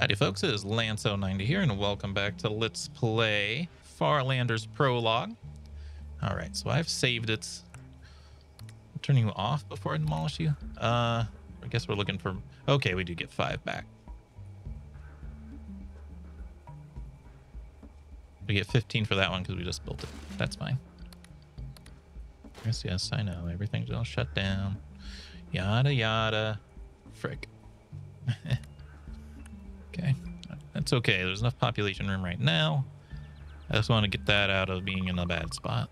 Howdy folks, it is Lanceo90 here and welcome back to Let's Play Farlanders Prologue. Alright, so I've saved it. I'm turning you off before I demolish you. Uh, I guess we're looking for... Okay, we do get five back. We get 15 for that one because we just built it. That's fine. Yes, yes, I know. Everything's all shut down. Yada, yada. Frick. okay. That's okay. There's enough population room right now. I just want to get that out of being in a bad spot.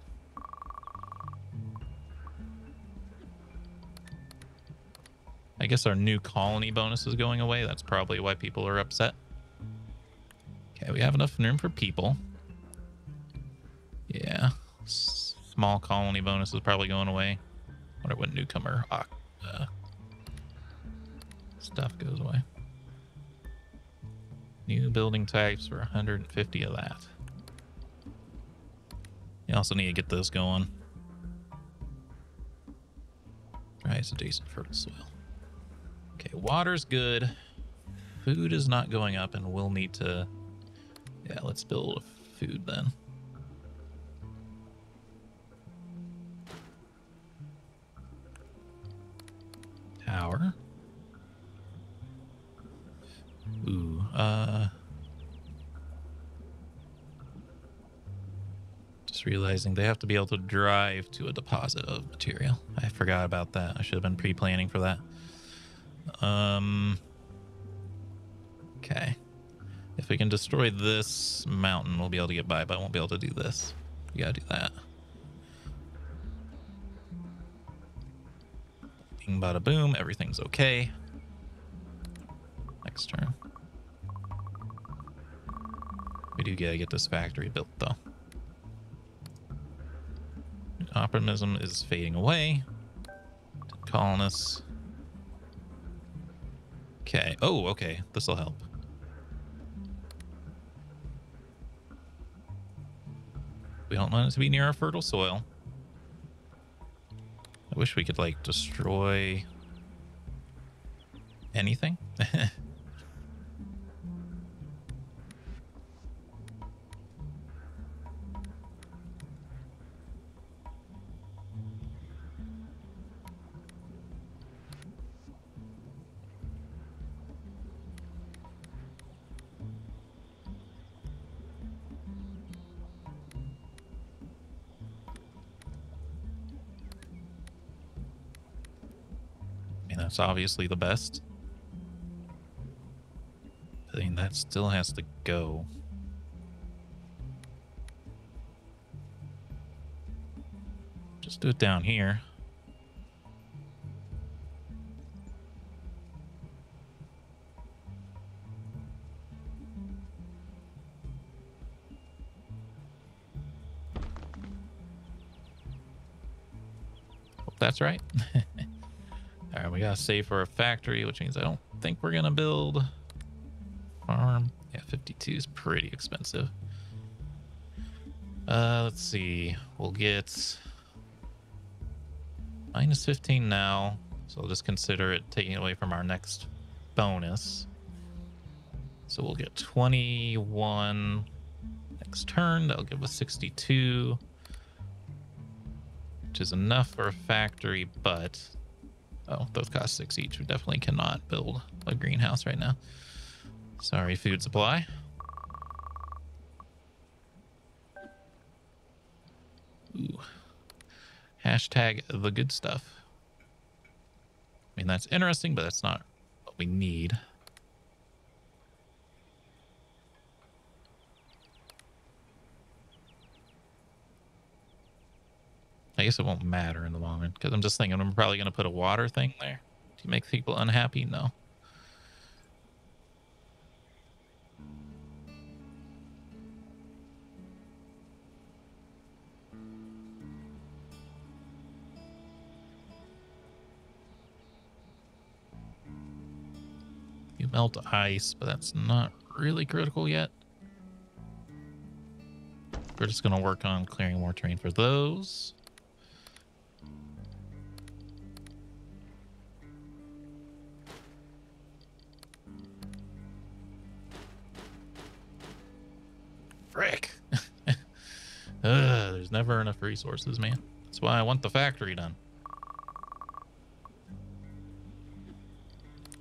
I guess our new colony bonus is going away. That's probably why people are upset. Okay, we have enough room for people. Yeah. Small colony bonus is probably going away. Wonder what newcomer uh, stuff goes away. New building types for 150 of that. You also need to get those going. Rice adjacent fertile soil. Okay, water's good. Food is not going up, and we'll need to. Yeah, let's build food then. Tower. Ooh, uh. Just realizing they have to be able to drive to a deposit of material. I forgot about that. I should have been pre planning for that. Um. Okay. If we can destroy this mountain, we'll be able to get by, but I won't be able to do this. We gotta do that. Bing bada boom, everything's okay. Next turn. We do gotta get this factory built though. Optimism is fading away. Colonists. Okay. Oh, okay. This will help. We don't want it to be near our fertile soil. I wish we could, like, destroy anything. That's obviously the best. I mean, that still has to go. Just do it down here. That's right. save for a factory, which means I don't think we're gonna build farm. Yeah, 52 is pretty expensive. Uh, let's see. We'll get minus 15 now, so we'll just consider it taking away from our next bonus. So we'll get 21 next turn. That'll give us 62, which is enough for a factory, but Oh, those cost six each. We definitely cannot build a greenhouse right now. Sorry, food supply. Ooh. Hashtag the good stuff. I mean, that's interesting, but that's not what we need. I guess it won't matter in the long run because I'm just thinking I'm probably going to put a water thing there. You make people unhappy? No. You melt ice, but that's not really critical yet. We're just going to work on clearing more terrain for those. There's never enough resources, man. That's why I want the factory done.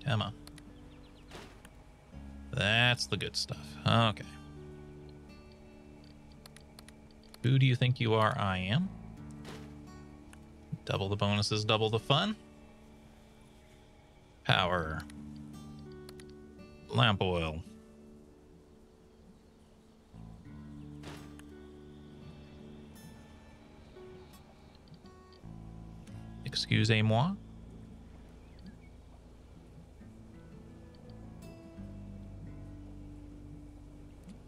Come on. That's the good stuff. Okay. Who do you think you are? I am. Double the bonuses, double the fun. Power. Lamp oil. Excusez-moi.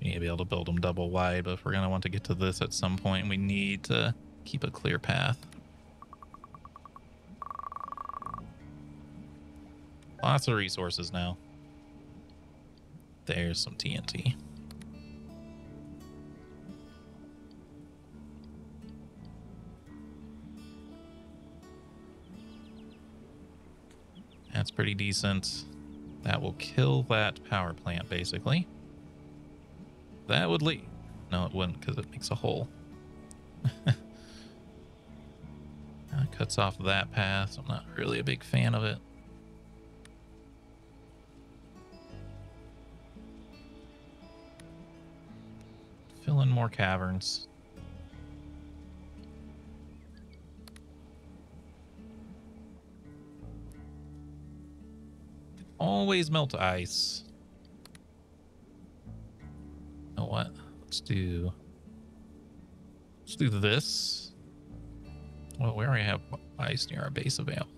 We be able to build them double wide, but if we're going to want to get to this at some point, we need to keep a clear path. Lots of resources now. There's some TNT. That's pretty decent. That will kill that power plant, basically. That would lead. No, it wouldn't because it makes a hole. that cuts off that path. I'm not really a big fan of it. Fill in more caverns. Always melt ice. You know what? Let's do. Let's do this. Well, we already have ice near our base available. Good.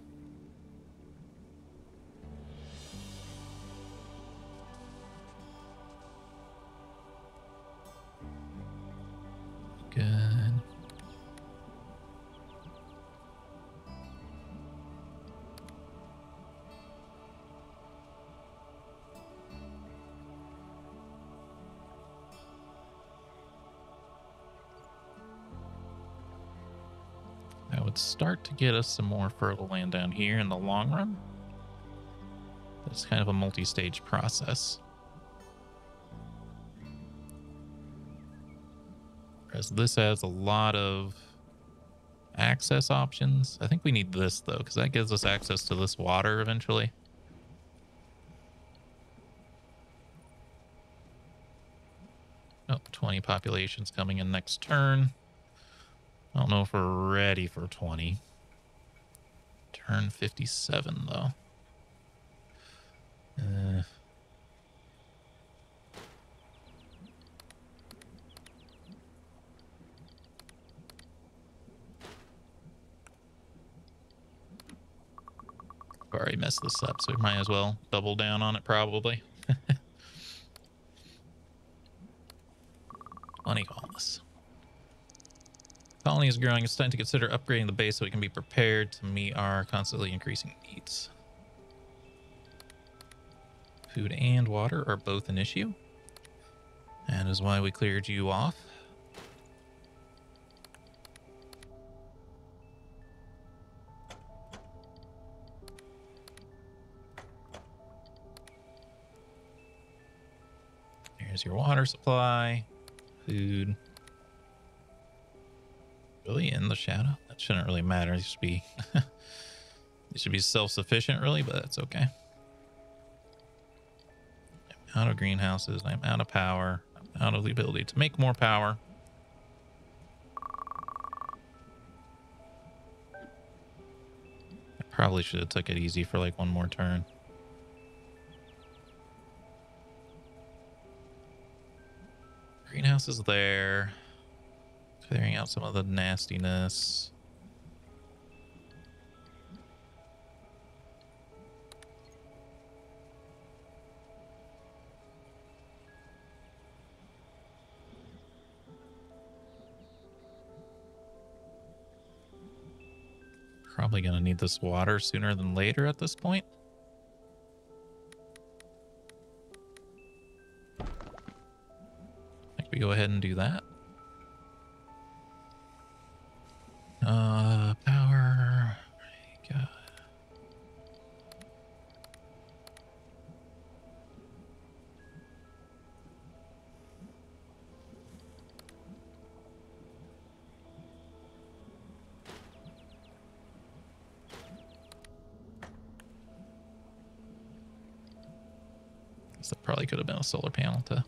Would start to get us some more fertile land down here in the long run. It's kind of a multi-stage process. Whereas this has a lot of access options. I think we need this though, because that gives us access to this water eventually. Oh, 20 populations coming in next turn. I don't know if we're ready for 20. Turn 57 though. Uh, already messed this up, so we might as well double down on it probably. Money colonists. Colony is growing. It's time to consider upgrading the base so we can be prepared to meet our constantly increasing needs. Food and water are both an issue. That is why we cleared you off. Here's your water supply, food. Really in the shadow? That shouldn't really matter. It should be it should be self-sufficient really, but that's okay. I'm out of greenhouses, I'm out of power, I'm out of the ability to make more power. I probably should have took it easy for like one more turn. Greenhouse is there. Clearing out some of the nastiness. Probably going to need this water sooner than later at this point. I think we go ahead and do that. That probably could have been a solar panel to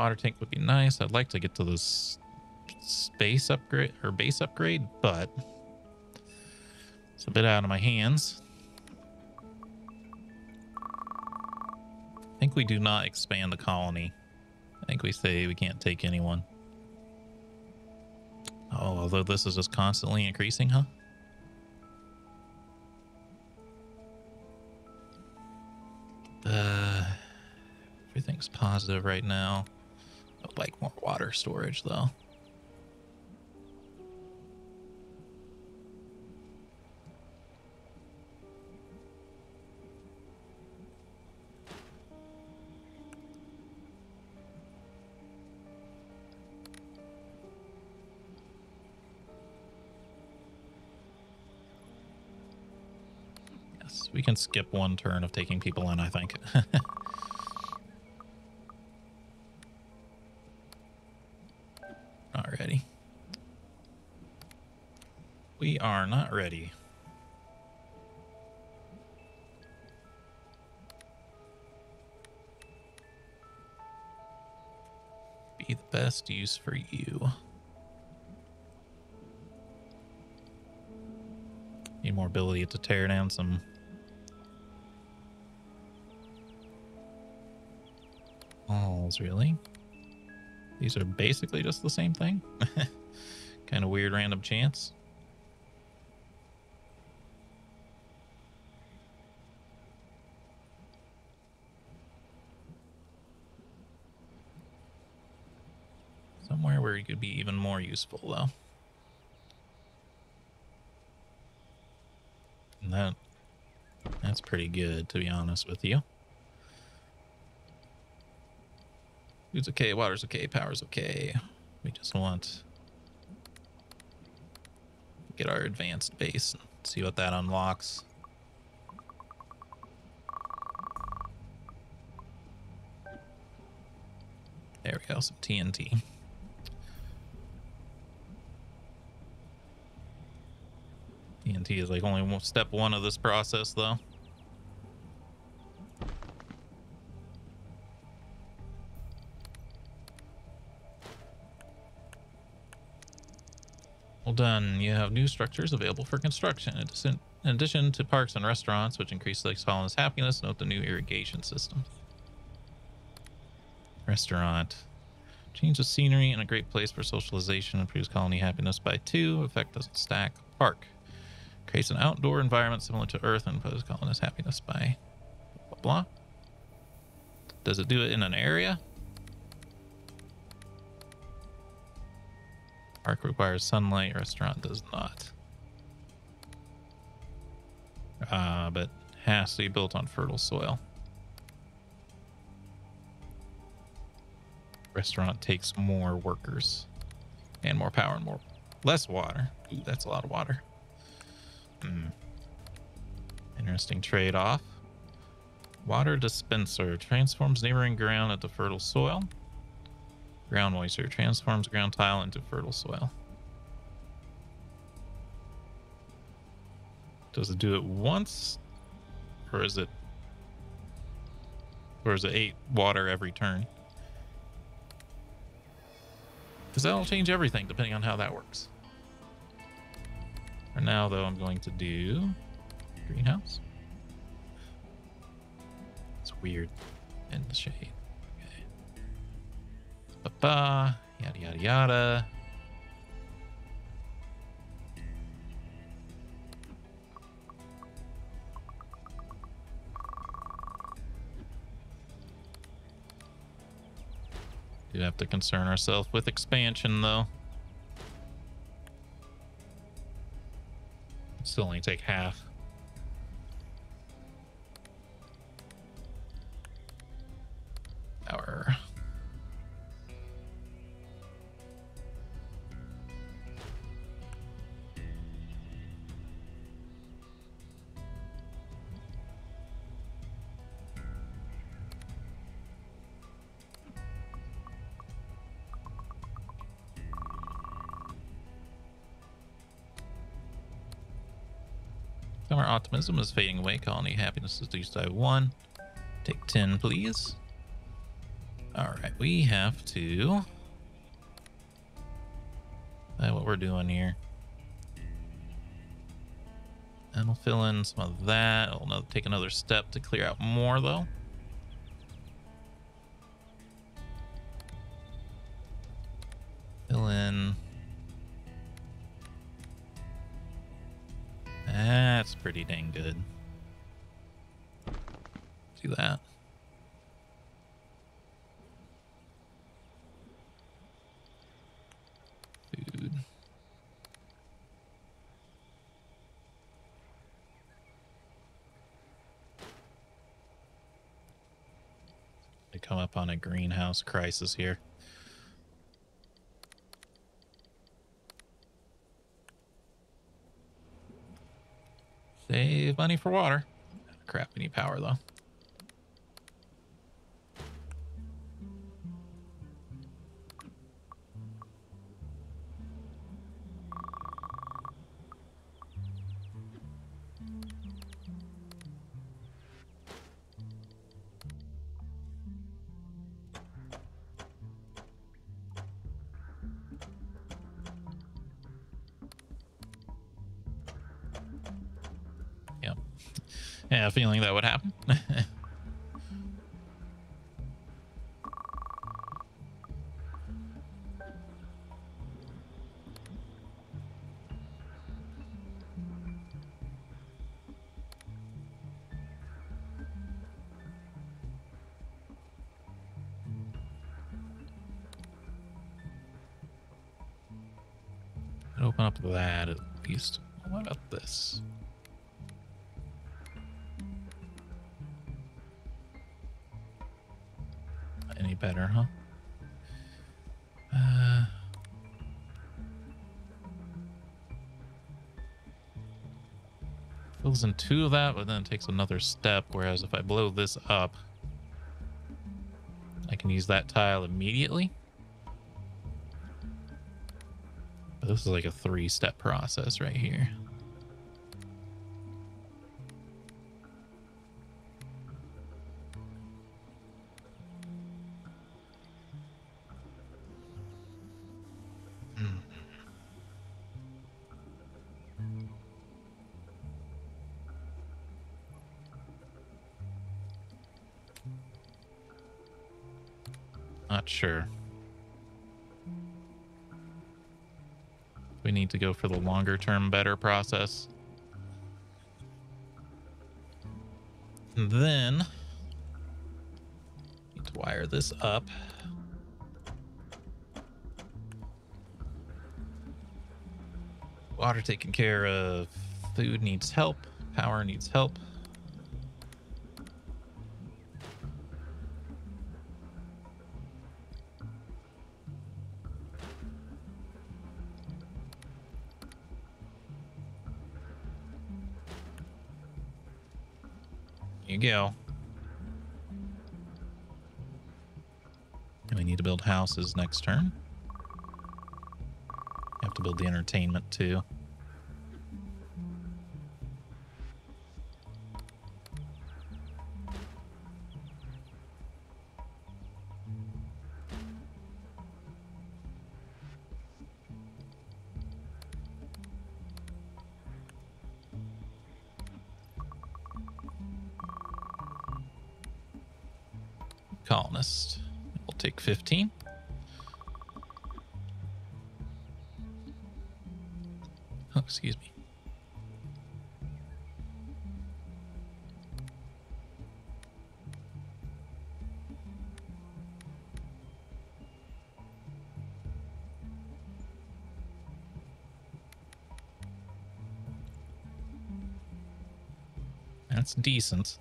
water tank would be nice. I'd like to get to this space upgrade or base upgrade, but it's a bit out of my hands. Think we do not expand the colony. I think we say we can't take anyone. Oh, although this is just constantly increasing, huh? Uh, everything's positive right now. I'd like more water storage, though. We can skip one turn of taking people in, I think. Not ready. We are not ready. Be the best use for you. Need more ability to tear down some walls, really? These are basically just the same thing. kind of weird random chance. Somewhere where he could be even more useful, though. And that that's pretty good, to be honest with you. Food's okay, water's okay, power's okay. We just want get our advanced base and see what that unlocks. There we go, some TNT. TNT is like only step one of this process though. Well done. You have new structures available for construction. In addition to parks and restaurants, which increase Lake Solomons' happiness, note the new irrigation system. Restaurant. Change the scenery and a great place for socialization. Improves colony happiness by two. Effect doesn't stack. Park. Creates an outdoor environment similar to Earth and imposes colonist happiness by blah, blah. Does it do it in an area? Park requires sunlight, restaurant does not. Uh, but has to be built on fertile soil. Restaurant takes more workers and more power and more less water. Ooh, that's a lot of water. Hmm. Interesting trade-off. Water dispenser transforms neighboring ground into fertile soil. Ground moisture transforms ground tile into fertile soil. Does it do it once? Or is it or is it eight water every turn? Because that'll change everything depending on how that works. For now, though, I'm going to do greenhouse. It's weird in the shade. Ba-ba, yada, yada, yada. Do have to concern ourselves with expansion, though. Still only take half. Newcomer optimism is fading away. Colony happiness is reduced by one. Take 10, please. All right, we have to. Uh, what we're doing here. And we'll fill in some of that. It'll take another step to clear out more, though. Up on a greenhouse crisis here. Save money for water. Crap, we need power though. Feeling that would happen. Open up that at least. What about this? Better, huh? Uh, fills in two of that, but then it takes another step. Whereas if I blow this up, I can use that tile immediately. But this is like a three-step process right here. Longer term better process. And then need to wire this up. Water taken care of. Food needs help. Power needs help. Go. And we need to build houses next turn. We have to build the entertainment too. Colonist. We'll take 15. Oh, excuse me. That's decent.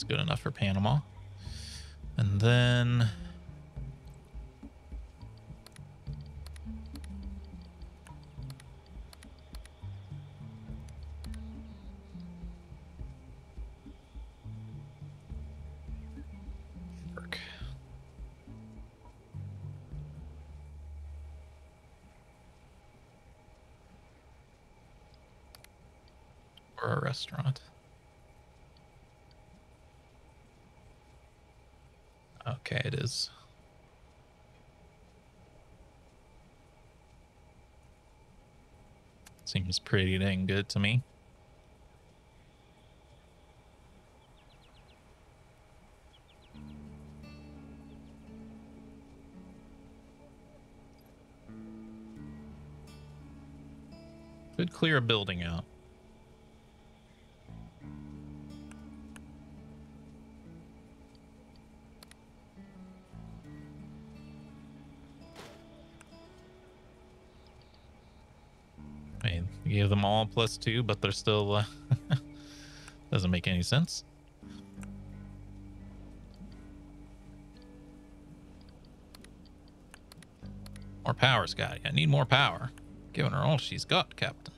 that's good enough for Panama. And then... or a restaurant. Okay, it is. Seems pretty dang good to me. Could clear a building out. Give them all plus two, but they're still uh, doesn't make any sense. More power, Scotty. I need more power. Giving her all she's got, Captain.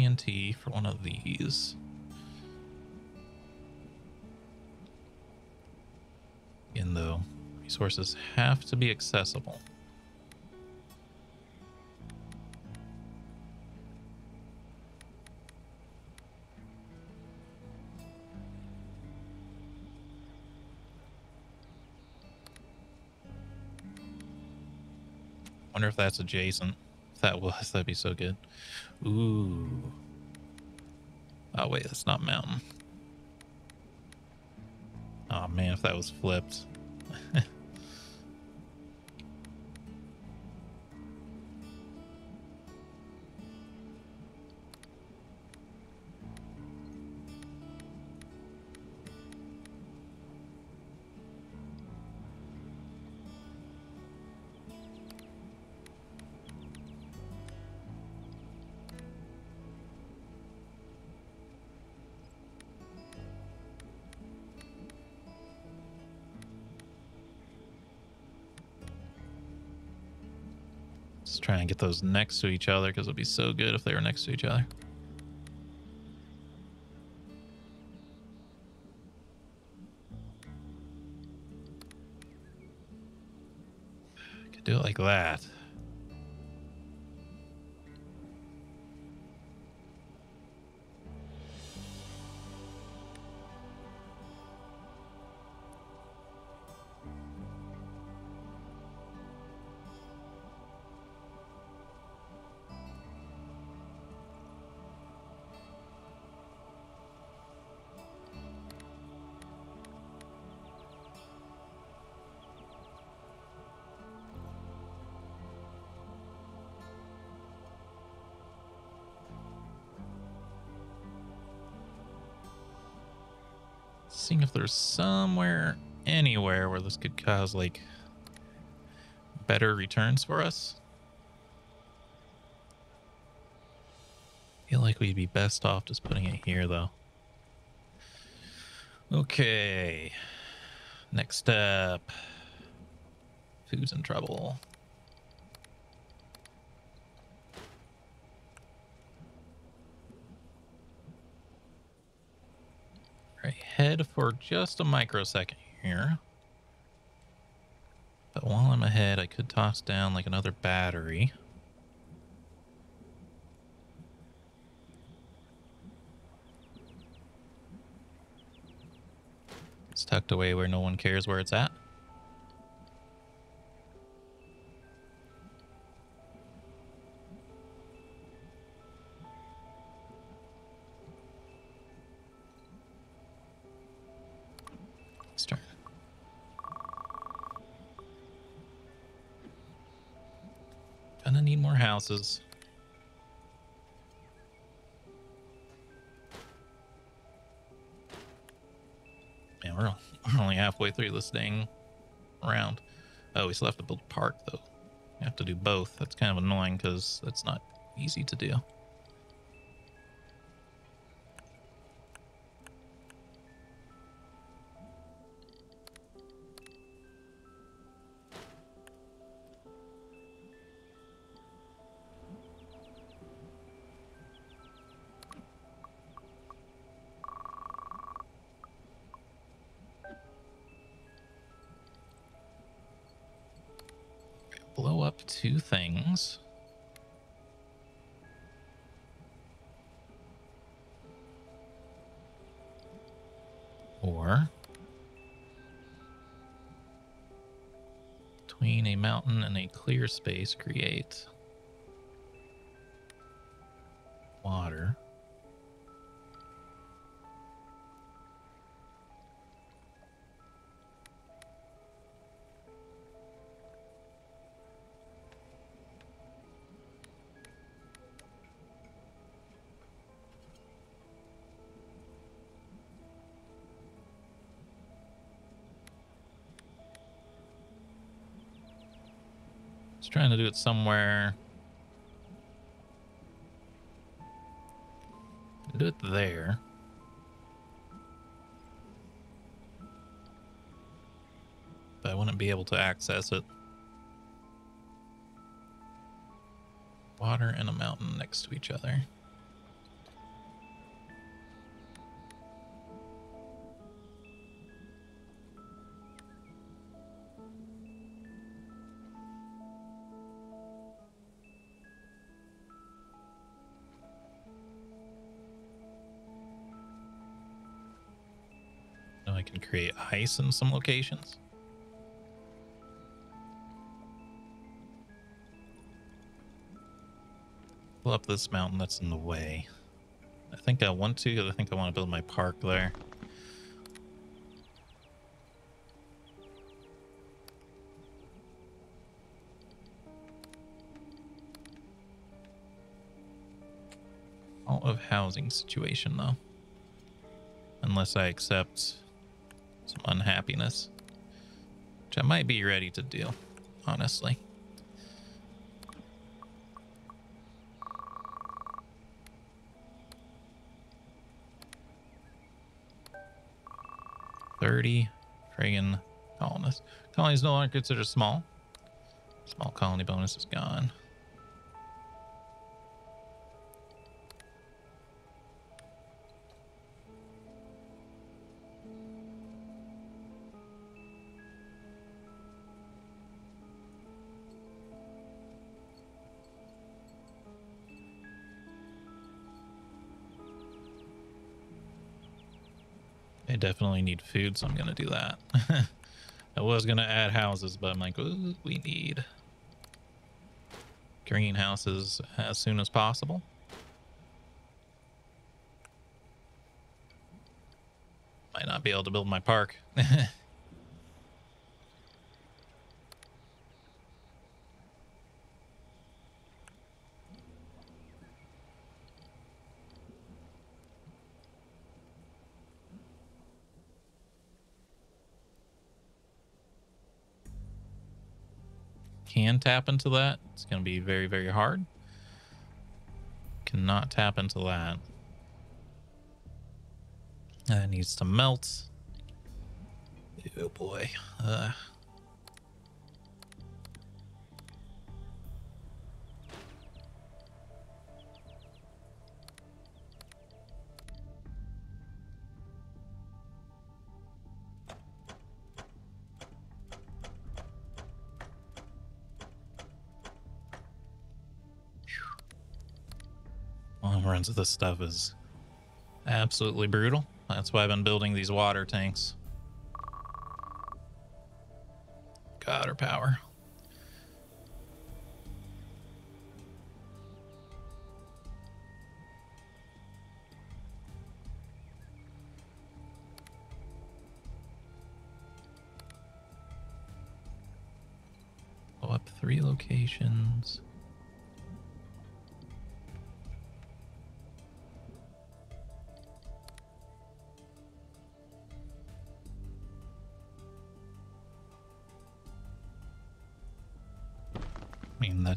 TNT for one of these. Again, though, resources have to be accessible. Wonder if that's adjacent. That was, that'd be so good. Ooh. Oh wait, that's not mountain. Oh man, if that was flipped. get those next to each other because it'd be so good if they were next to each other. Could do it like that. Seeing if there's somewhere, anywhere where this could cause like better returns for us. feel like we'd be best off just putting it here though. Okay. Next step. Who's in trouble. Right, head for just a microsecond here. But while I'm ahead, I could toss down like another battery. It's tucked away where no one cares where it's at. Need more houses. Man, we're, we're only halfway through this dang round. Oh, we still have to build a park, though. We have to do both. That's kind of annoying because that's not easy to do. Two things. Or between a mountain and a clear space, create trying to do it somewhere. Do it there. But I wouldn't be able to access it. Water and a mountain next to each other. Create ice in some locations. Pull up this mountain that's in the way. I think I want to, I think I want to build my park there. All of housing situation though. Unless I accept some unhappiness. Which I might be ready to deal, honestly. Thirty friggin' colonists. Colonies no longer considered small. Small colony bonus is gone. Definitely need food, so I'm gonna do that. I was gonna add houses, but I'm like, we need greenhouses as soon as possible. Might not be able to build my park. Can tap into that. It's going to be very, very hard. Cannot tap into that. That needs to melt. Oh boy. Uh, runs of this stuff is absolutely brutal. That's why I've been building these water tanks. God, our power. Go up three locations.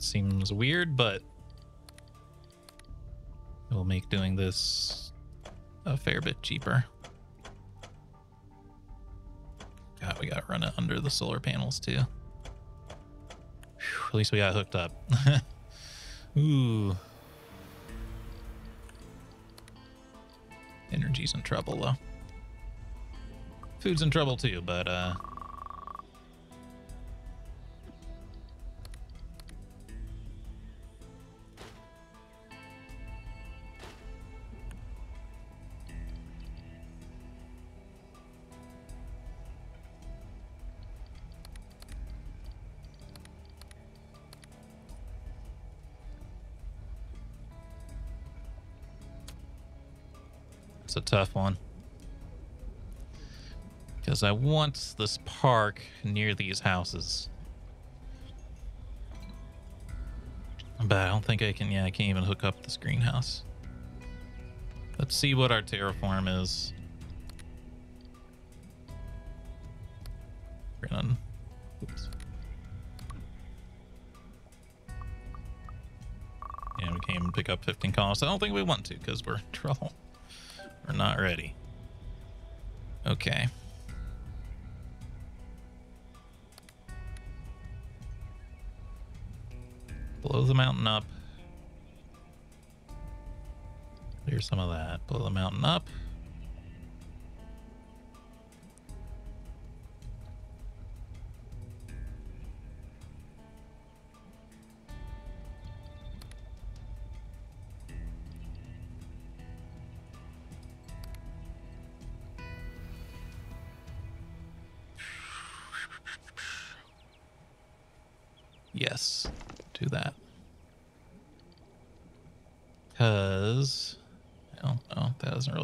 Seems weird, but it will make doing this a fair bit cheaper. God, we gotta run it under the solar panels too. Whew, at least we got hooked up. Ooh. Energy's in trouble though. Food's in trouble too, but uh tough one. Because I want this park near these houses. But I don't think I can, yeah, I can't even hook up this greenhouse. Let's see what our terraform is. We're oops. And we can't even pick up 15 columns. I don't think we want to because we're in trouble. We're not ready. Okay. Blow the mountain up. Clear some of that. Blow the mountain up.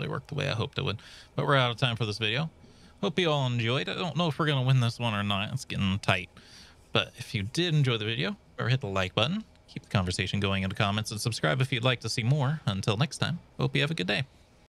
Work the way I hoped it would. But we're out of time for this video. Hope you all enjoyed. I don't know if we're going to win this one or not. It's getting tight. But if you did enjoy the video, or hit the like button, keep the conversation going in the comments, and subscribe if you'd like to see more. Until next time, hope you have a good day.